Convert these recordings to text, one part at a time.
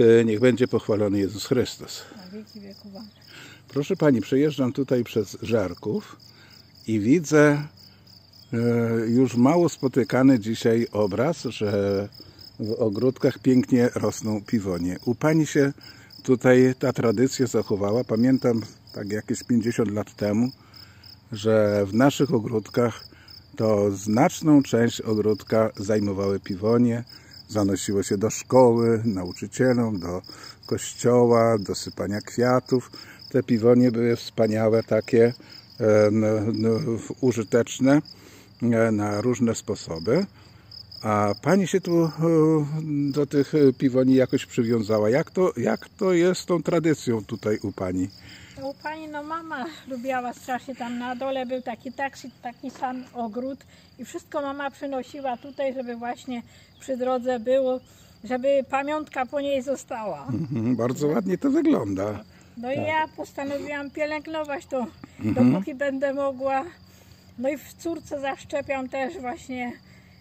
E, Niech będzie pochwalony Jezus Chrystus. Proszę Pani, przejeżdżam tutaj przez Żarków i widzę e, już mało spotykany dzisiaj obraz, że w ogródkach pięknie rosną piwonie. U Pani się tutaj ta tradycja zachowała. Pamiętam tak jakieś 50 lat temu, że w naszych ogródkach to znaczną część ogródka zajmowały piwonie. Zanosiło się do szkoły, nauczycielom, do kościoła, do sypania kwiatów. Te piwonie były wspaniałe, takie e, no, no, użyteczne e, na różne sposoby. A pani się tu e, do tych piwoni jakoś przywiązała. Jak to, jak to jest z tą tradycją tutaj u pani? U pani no mama lubiała strasznie tam na dole był taki taksi, taki sam ogród i wszystko mama przynosiła tutaj, żeby właśnie przy drodze było, żeby pamiątka po niej została. Mhm, Bardzo ładnie to wygląda. No i ja postanowiłam pielęgnować to, dopóki będę mogła. No i w córce zaszczepiam też właśnie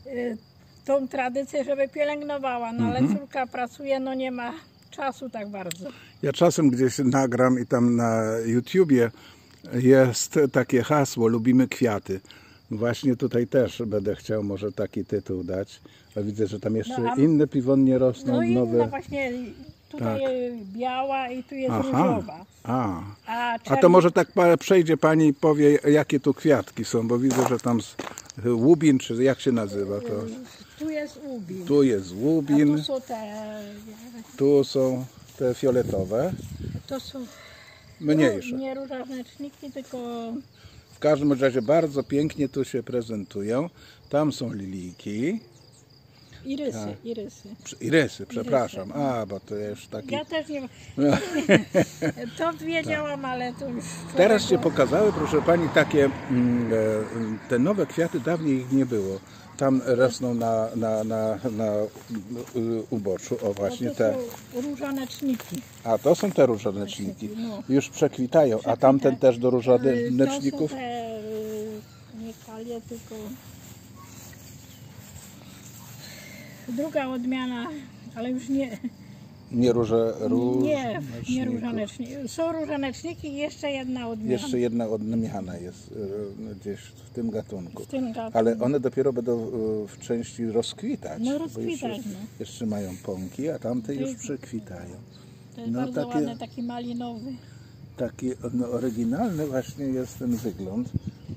y, tą tradycję, żeby pielęgnowała, no ale córka pracuje, no nie ma czasu tak bardzo. Ja czasem gdzieś nagram i tam na YouTubie jest takie hasło Lubimy kwiaty. Właśnie tutaj też będę chciał może taki tytuł dać. A widzę, że tam jeszcze No, a- inne piwonnie rosną, No i nowe. no właśnie tutaj biała i tu jest Aha. różowa. A. A, A to czerw- może tak przejdzie pani i powie, jakie tu kwiatki są, bo widzę, że tam z- łubin, czy jak się nazywa to? tu jest ubin. Tu jest A łubin, tu są te, tu są te fioletowe, to są mniejsze. nie różawneczniki, tylko W każdym razie bardzo pięknie tu się prezentują. Tam są lilijki, irysy, Tak. irysy. Irysy, przepraszam. A, bo to już taki... Ja też nie To wiedziałam, ale to już. Teraz się pokazały, proszę pani, takie mm, e, te nowe kwiaty, dawniej ich nie było. Tam rosną na, na, na, na uboczu, o właśnie to te. są różaneczniki. A to są te różaneczniki. No. Już przekwitają, a tamten też do Y, To różaneczników. są te, y, nie kalie, tylko druga odmiana, ale już nie, Nie róże, nie, nie różaneczników. różaneczniki. Są różaneczniki i jeszcze jedna odmiana. Jeszcze jedna odmiana jest y, gdzieś w tym gatunku. w tym gatunku. Ale one dopiero będą y, w części rozkwitać. No, rozkwitać, jeszcze, no. jeszcze mają pąki, a tamte już jest- przykwitają. To jest no, bardzo takie- ładny, taki malinowy. Taki no, oryginalny właśnie jest ten wygląd.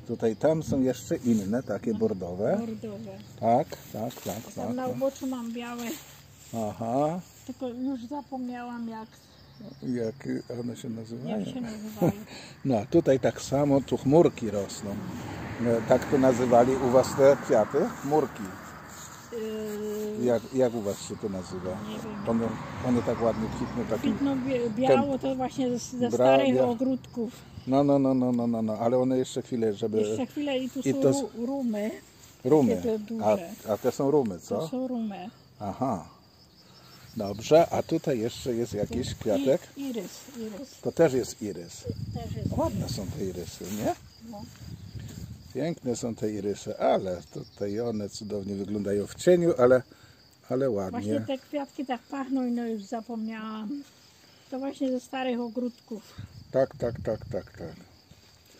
Tutaj tam są jeszcze inne, takie bordowe. Bordowe. Tak, tak, tak, Tam tak. na uboczu mam białe, Aha, tylko już zapomniałam jak, jak one się nazywają? jak się nazywają. No, tutaj tak samo, tu chmurki rosną. No, Tak to nazywali u Was te kwiaty? Chmurki. Yy, Jak, jak u Was się to nazywa? Nie wiem. One, one tak ładnie kwitną takim... Kwitną bie- biało to właśnie ze, ze Bra- starych bia- ogródków. No, no, no, no, no, no, no, ale one jeszcze chwilę, żeby... Jeszcze chwilę i tu I są to ru- rumy. Rumy. takie duże. A, a te są rumy, To co? są rumy. Aha. Dobrze, a tutaj jeszcze jest jakiś kwiatek. I, irys, irys. To też jest irys. Też jest. Ładne są te irysy, nie? No. Piękne są te irysy, ale tutaj one cudownie wyglądają w cieniu, ale, ale Właśnie ładnie. te kwiatki tak pachną i no już zapomniałam. To właśnie ze starych ogródków. Tak, tak, tak, tak, tak.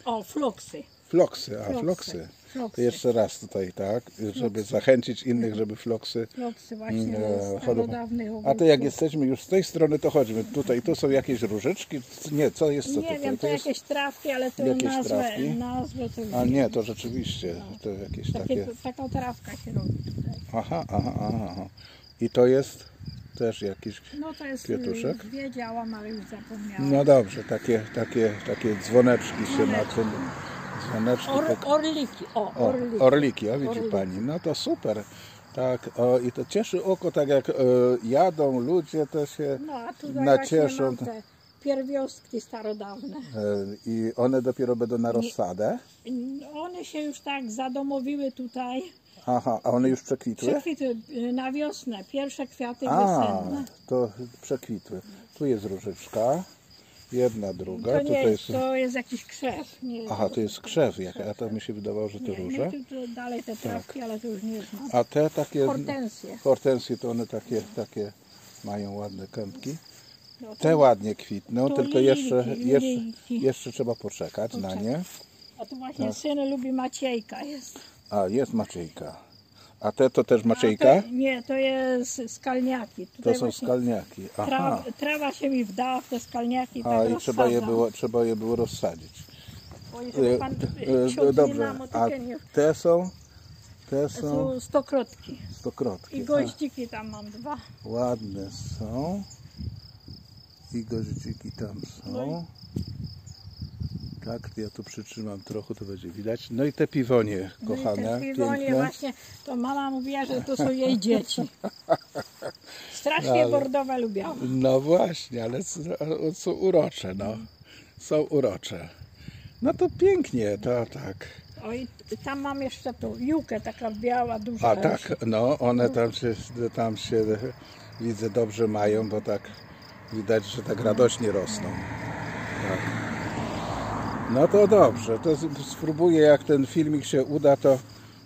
O, floksy. Floksy, a Floksy. floksy. To Floksy. jeszcze raz tutaj, tak, żeby zachęcić innych, żeby floksy Floksy właśnie mm, e, starodawnych. A to jak jesteśmy już z tej strony, to chodźmy. Tutaj tu są jakieś różyczki. Nie, co jest co Nie tutaj? wiem, to jest... jakieś trawki, ale to Jakieś nazwę, trawki? nazwę to A nie nie, to rzeczywiście, to jakieś Takie, takie... Taką trawka się robi tutaj. Aha, aha. aha. I to jest też jakiś... No to jest, Kwiatuszek? y, wiedziałam, ale już zapomniałam. No dobrze, takie, takie, takie dzwoneczki się na tym... Dzwoneczki... Or, tak- orliki, o, O, orliki. orliki, o widzi Orliki. pani, no to super. Tak, o, i to cieszy oko, tak jak e, jadą ludzie, to się No a tutaj nacieszą. właśnie mam te pierwiostki starodawne. E, I one dopiero będą na rozsadę. One się już tak zadomowiły tutaj. Aha, a one już przekwitły? Przekwitły y, na wiosnę, pierwsze kwiaty A, wiosenne. to przekwitły. Tu jest różyczka, jedna, druga. To nie jest, jest... to jest jakiś krzew. Nie, Aha, to jest krzew, jak, a to mi się wydawało, że to nie, róże. nie, tu, dalej te trawki, ale to już nie znam. A te takie Hortensje. hortensje, to one takie, takie mają ładne kępki. No, Te ładnie kwitną, to tylko lilki, jeszcze, jeszcze, lilki. jeszcze trzeba poczekać na nie. A tu właśnie Tak. syn lubi Maciejka jest. A, jest Maciejka. A te to też A Maciejka? to, nie, to jest skalniaki. To Tutaj są właśnie skalniaki. Aha. trawa, trawa się mi wdała w te skalniaki. A tak i trzeba je, rozsadzam. było, trzeba je było rozsadzić. Bo żeby pan E, e, Dobrze, nam a te są? Te są Są stokrotki. stokrotki. I goździki tam mam dwa. Ładne są. I goździki tam No są. Tak, ja tu przytrzymam trochę, to będzie widać. No i te piwonie, No i kochane, te piwonie piękne. właśnie, to mama mówiła, że to są jej dzieci. Strasznie Ale- bordowe lubiała. No właśnie, ale o- są urocze, no. Są urocze. No to pięknie, to tak. Oj, tam mam jeszcze tu jukę, taka biała, duża. A tak, no one tam się, tam się widzę dobrze mają, bo tak widać, że tak radośnie rosną. Tak. No to dobrze, to spróbuję jak ten filmik się uda, to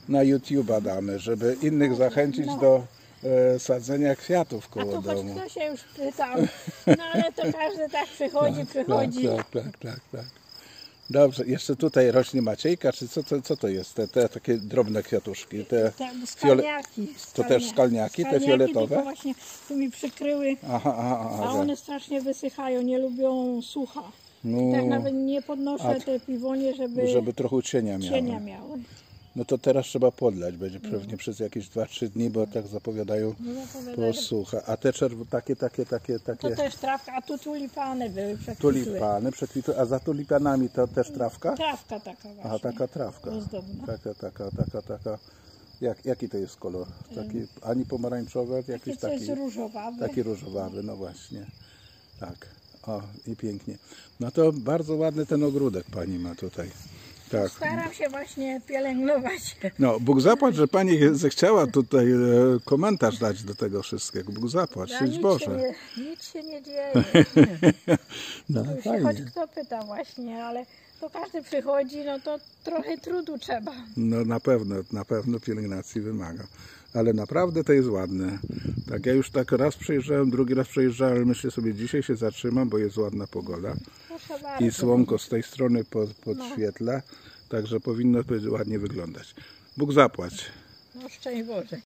na YouTube'a damy, żeby innych zachęcić do e, sadzenia kwiatów A koło to choć domu. kto się już pytał, no ale to każdy tak przychodzi, przychodzi. Tak, tak, tak, tak, tak. Dobrze, jeszcze tutaj rośnie Maciejka, czy co to, co to jest? Te, te takie drobne kwiatuszki, te Te fiole... skalniaki. To też skalniaki, te fioletowe? Właśnie tu mi przykryły, Aha, aha, aha. a one strasznie wysychają, nie lubią sucha. No, Tak nawet nie podnoszę A- te piwonie, żeby, żeby trochę cienia miały. cienia miały. No to teraz trzeba podlać, będzie pewnie przez jakieś 2-3 dni, bo tak zapowiadają No zapowiadają. po sucha. A te czerw takie, takie, takie, To takie też trawka, a tu tulipany były przekwitłe. tulipany przekwitły, a za tulipanami to też trawka? Trawka taka właśnie. Aha, taka trawka. Ozdobna. Taka, taka, taka, taka. Jak, jaki to jest kolor? Taki ani pomarańczowy, jakiś coś taki, różowawe. taki różowawy, no właśnie. Tak. O, i pięknie. No to bardzo ładny ten ogródek pani ma tutaj. Tak. Staram się właśnie pielęgnować. No, Bóg zapłać, że pani zechciała tutaj e, komentarz dać do tego wszystkiego. Bóg zapłać, szczęść nic, się Boże. nie, nic się nie dzieje. No, się choć kto pyta właśnie, ale to każdy przychodzi, no to trochę trudu trzeba. No na pewno, na pewno pielęgnacji wymaga. Ale naprawdę to jest ładne. Tak, ja już tak raz przejeżdżałem, drugi raz przejeżdżałem, ale myślę sobie, dzisiaj się zatrzymam, bo jest ładna pogoda. I słonko z tej strony pod, podświetla, także powinno to ładnie wyglądać. Bóg zapłać. No szczęść Boże.